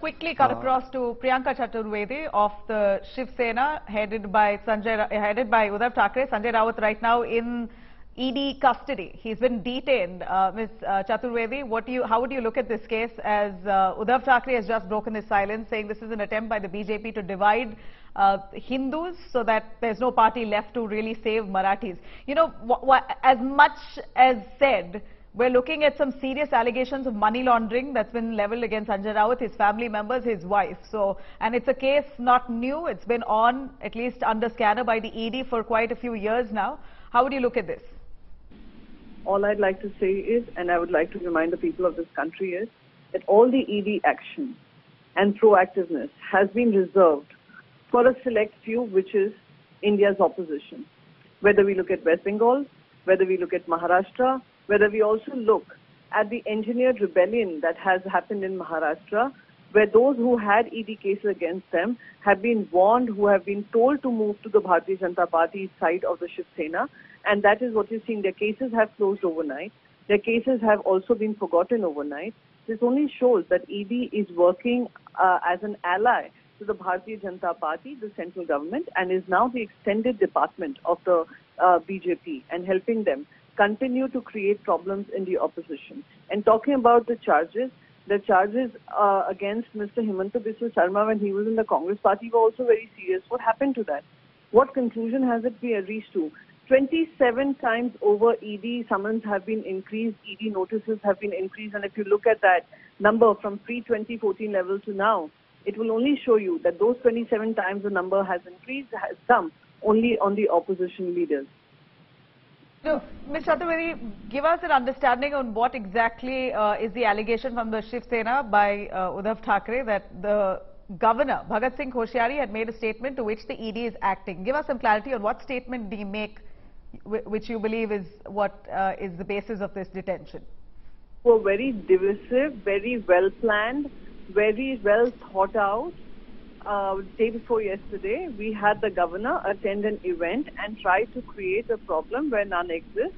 Quickly cut Uh, across to Priyanka Chaturvedi of the Shiv Sena, headed by Sanjay, headed by Uddhav Thackeray. Sanjay Raut right now in ED custody. He's been detained. Uh, Ms. Uh, Chaturvedi, what do you, how would you look at this case as uh, Uddhav Thackeray has just broken his silence, saying this is an attempt by the BJP to divide uh, Hindus so that there's no party left to really save Marathis. You know, as much as said, we're looking at some serious allegations of money laundering that's been leveled against Sanjay Raut, his family members, his wife. So, and it's a case not new. It's been on, at least under scanner by the ED for quite a few years now. How would you look at this? all I'd like to say is, and I would like to remind the people of this country is, that all the ED action and proactiveness has been reserved for a select few, which is India's opposition. Whether we look at West Bengal, whether we look at Maharashtra, whether we also look at the engineered rebellion that has happened in Maharashtra, where those who had ED cases against them have been warned, who have been told to move to the Bharatiya Janata Party side of the Shiv Sena, and that is what you're seeing. Their cases have closed overnight. Their cases have also been forgotten overnight. This only shows that ED is working uh, as an ally to the Bharatiya Janata Party, the central government, and is now the extended department of the uh, BJP and helping them continue to create problems in the opposition. And talking about the charges, the charges uh, against Mr. Himanta Biswa Sarma when he was in the Congress party were also very serious. What happened to that? What conclusion has it been reached to? 27 times over ED summons have been increased, ED notices have been increased, and if you look at that number from pre-2014 level to now, it will only show you that those 27 times the number has increased, has come only on the opposition leaders. So, Ms. Chaturvedi, give us an understanding on what exactly uh, is the allegation from the Shiv Sena by uh, Uddhav Thackeray that the governor, Bhagat Singh Koshyari, had made a statement to which the ED is acting. Give us some clarity on what statement did he make, which you believe is what uh, is the basis of this detention. were very divisive, very well planned, very well thought out. Uh, day before yesterday, we had the governor attend an event and try to create a problem where none exists.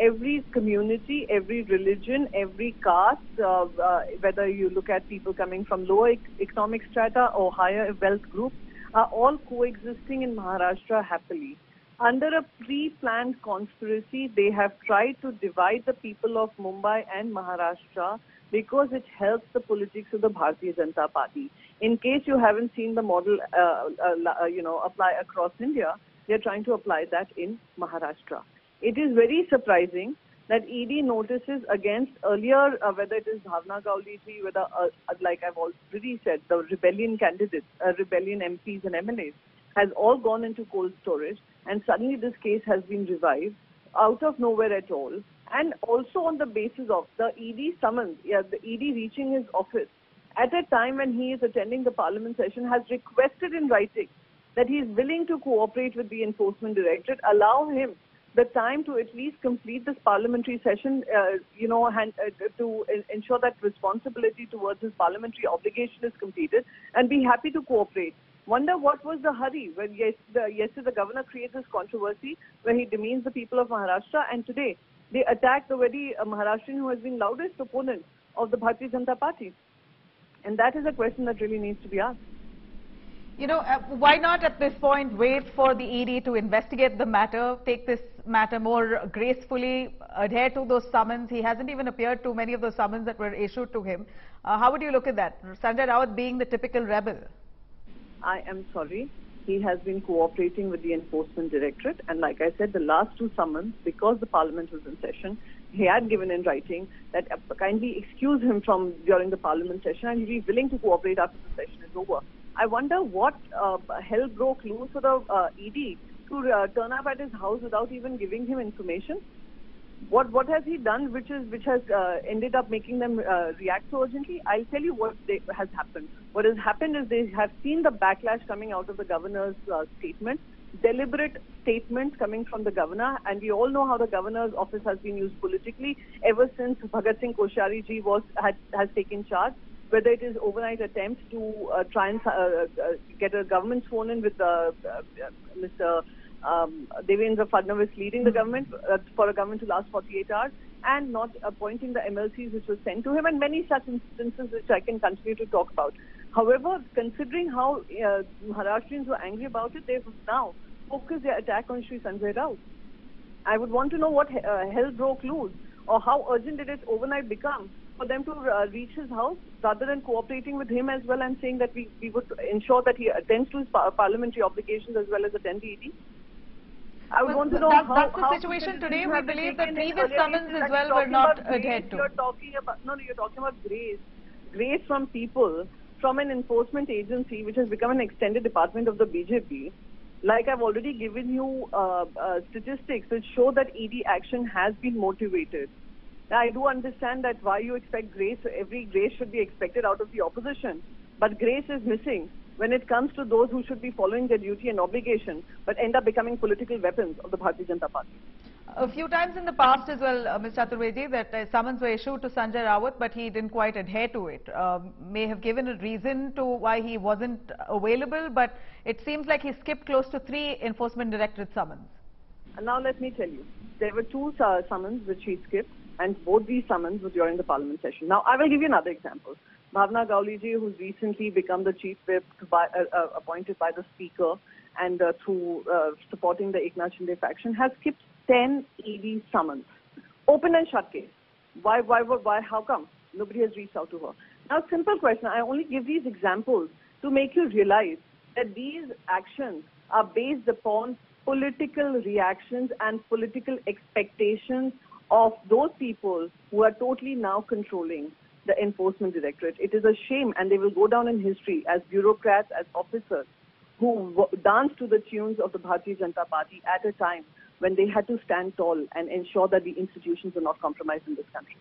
Every community, every religion, every caste, uh, uh, whether you look at people coming from lower economic strata or higher wealth groups, are all coexisting in Maharashtra happily. Under a pre-planned conspiracy, they have tried to divide the people of Mumbai and Maharashtra because it helps the politics of the Bharatiya Janata Party. In case you haven't seen the model, uh, uh, uh, you know, apply across India, they're trying to apply that in Maharashtra. It is very surprising that ED notices against earlier, uh, whether it is Bhavna Gowliji, whether, uh, like I've already said, the rebellion candidates, uh, rebellion MPs and MLAs, has all gone into cold storage, and suddenly this case has been revived out of nowhere at all, and also on the basis of the ED summons, yeah, the ED reaching his office at a time when he is attending the parliament session, has requested in writing that he is willing to cooperate with the enforcement directorate, allow him the time to at least complete this parliamentary session, uh, you know, uh, to ensure that responsibility towards his parliamentary obligation is completed, and be happy to cooperate. Wonder what was the hurry when yes, the, yesterday the governor created this controversy where he demeans the people of Maharashtra, and today they attack the very uh, Maharashtrian who has been loudest opponent of the Bharatiya Janata Party. And that is a question that really needs to be asked. You know, uh, why not at this point wait for the ED to investigate the matter, take this matter more gracefully, adhere to those summons? He hasn't even appeared to many of those summons that were issued to him. Uh, how would you look at that? Sanjay Raut being the typical rebel. I am sorry. He has been cooperating with the enforcement directorate, and like I said, the last two summons, because the parliament was in session, he had given in writing that uh, kindly excuse him from during the parliament session, and he'll be willing to cooperate after the session is over. I wonder what uh, hell broke loose for the uh, ED to uh, turn up at his house without even giving him information. What what has he done, which is which has uh, ended up making them uh, react so urgently? I'll tell you what they, has happened. What has happened is they have seen the backlash coming out of the governor's uh, statement, deliberate statements coming from the governor, and we all know how the governor's office has been used politically ever since Bhagat Singh Koshyari ji was had, has taken charge. Whether it is overnight attempts to uh, try and uh, uh, get a government sworn in with Mr um, Devendra Fadnavis leading the government uh, for a government to last 48 hours, and not appointing the MLCs which was sent to him, and many such instances which I can continue to talk about. However, considering how uh, Maharashtrians were angry about it, they've now focused their attack on Sri Sanjay Raut. I would want to know what uh, hell broke loose or how urgent did it overnight become for them to uh, reach his house rather than cooperating with him as well and saying that we, we would ensure that he attends to his par- parliamentary obligations as well as attend the ED? I would Well, want to know that- how, that's the how situation today. We believe that previous summons as well were not adhered to. You're talking about no, no, you're talking about grace, grace from people from an enforcement agency which has become an extended department of the BJP. Like I've already given you uh, uh, statistics which show that ED action has been motivated. Now, I do understand that why you expect grace, every grace should be expected out of the opposition. But grace is missing when it comes to those who should be following their duty and obligation, but end up becoming political weapons of the Bharatiya Janata Party. A few times in the past as well, uh, Ms. Chaturvedi, that uh, summons were issued to Sanjay Raut, but he didn't quite adhere to it. Um, may have given a reason to why he wasn't available, but it seems like he skipped close to three enforcement directorate summons. And now let me tell you, there were two uh, summons which he skipped, and both these summons were during the parliament session. Now, I will give you another example. Bhavna Gauliji, who's recently become the chief whip by, uh, uh, appointed by the speaker and uh, through uh, supporting the Eknath Shinde faction, has skipped 10 ED summons. Open and shut case. Why, why, why, why, how come? Nobody has reached out to her. Now, simple question. I only give these examples to make you realize that these actions are based upon political reactions and political expectations of those people who are totally now controlling the enforcement directorate. It is a shame, and they will go down in history as bureaucrats, as officers who danced to the tunes of the Bharatiya Janata Party at a time when they had to stand tall and ensure that the institutions are not compromised in this country.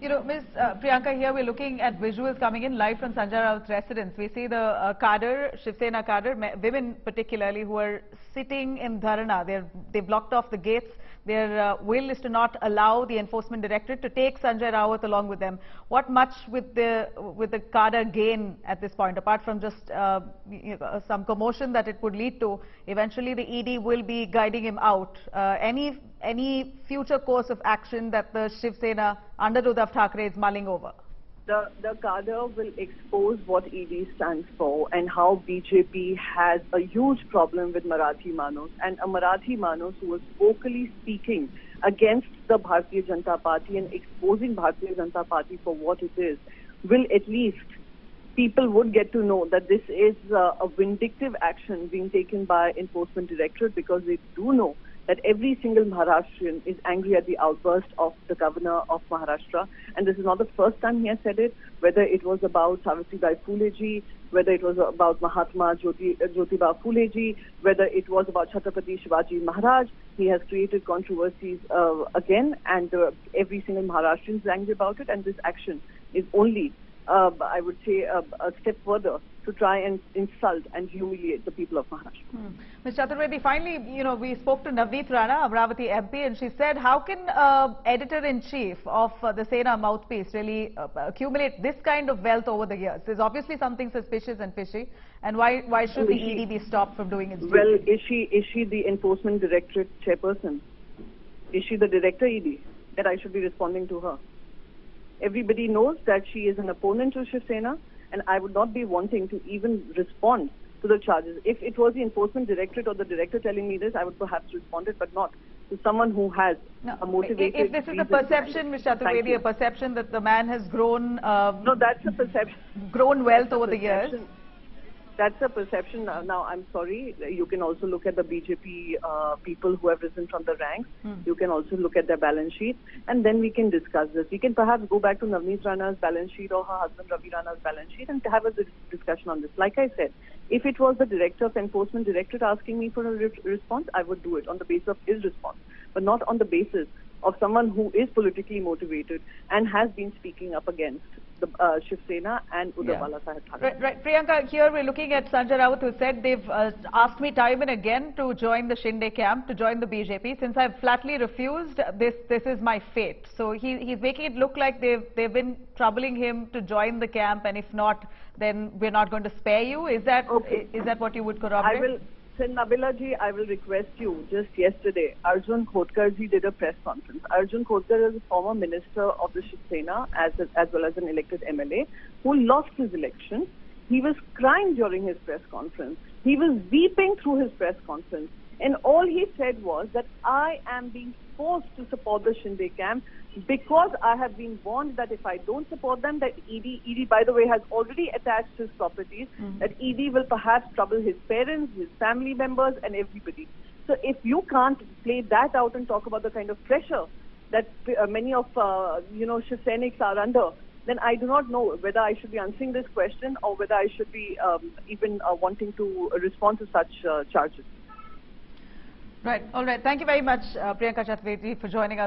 You know, Ms. Uh, Priyanka, here we're looking at visuals coming in live from Sanjay Raut's residence. We see the uh, cadre, Shiv Sena cadre, me- women particularly, who are sitting in dharana. They're, they've blocked off the gates. Their uh, will is to not allow the enforcement directorate to take Sanjay Raut along with them. What much with the with the cadre gain at this point, apart from just uh, you know, some commotion that it would lead to? Eventually, the ED will be guiding him out. Uh, any any future course of action that the Shiv Sena under Uddhav Thackeray is mulling over? The, the cadre will expose what ED stands for and how BJP has a huge problem with Marathi Manos. And a Marathi Manos who was vocally speaking against the Bharatiya Janata Party and exposing Bharatiya Janata Party for what it is will at least people would get to know that this is uh, a vindictive action being taken by enforcement directorate because they do know that every single Maharashtrian is angry at the outburst of the governor of Maharashtra. And this is not the first time he has said it, whether it was about Savitribai Phuleji, whether it was about Mahatma Jyoti, uh, Jyotiba Phuleji, whether it was about Chhatrapati Shivaji Maharaj. He has created controversies uh, again, and uh, every single Maharashtrian is angry about it. And this action is only, uh, I would say, a, a step further to try and insult and humiliate the people of Maharashtra. Hmm. Ms. Chaturvedi, finally, you know, we spoke to Navneet Rana, Amravati MP, and she said, how can uh, editor-in-chief of uh, the Sena mouthpiece really uh, accumulate this kind of wealth over the years? There's obviously something suspicious and fishy, and why, why should the she- ED be stopped from doing its duty? Well, is she is she the enforcement directorate chairperson? Is she the director ED? That I should be responding to her. Everybody knows that she is an opponent to Shiv Sena, and I would not be wanting to even respond to the charges. If it was the enforcement directorate or the director telling me this, I would perhaps respond it, but not to someone who has No, a motivated. if this is a perception, Ms. Chaturvedi, a perception that the man has grown, uh, No, that's a perception. grown wealth That's over the years. That's a perception. Now, now, I'm sorry. You can also look at the BJP uh, people who have risen from the ranks. Hmm. You can also look at their balance sheet, and then we can discuss this. We can perhaps go back to Navneet Rana's balance sheet or her husband Ravi Rana's balance sheet and have a discussion on this. Like I said, if it was the director of enforcement directorate asking me for a re- response, I would do it on the basis of his response, but not on the basis of someone who is politically motivated and has been speaking up against the uh, Shiv Sena and Uddhav Yeah. Balasaheb Thackeray. Right, right. Priyanka, here we're looking at Sanjay Raut who said they've uh, asked me time and again to join the Shinde camp, to join the BJP. Since I've flatly refused, this this is my fate. So he, he's making it look like they've, they've been troubling him to join the camp and if not, then we're not going to spare you. Is that Okay. is that what you would I corroborate? So Nabila ji, I will request you. Just yesterday, Arjun Khotkar ji did a press conference. Arjun Khotkar is a former minister of the Shiv Sena as, a, as well as an elected MLA who lost his election. He was crying during his press conference. He was weeping through his press conference. And all he said was that I am being forced to support the Shinde camp because I have been warned that if I don't support them, that ED, ED by the way, has already attached his properties, that ED will perhaps trouble his parents, his family members, and everybody. So if you can't play that out and talk about the kind of pressure that uh, many of uh, you know Shiv are under, then I do not know whether I should be answering this question or whether I should be um, even uh, wanting to respond to such uh, charges. Right. All right. Thank you very much, uh, Priyanka Chaturvedi, for joining us.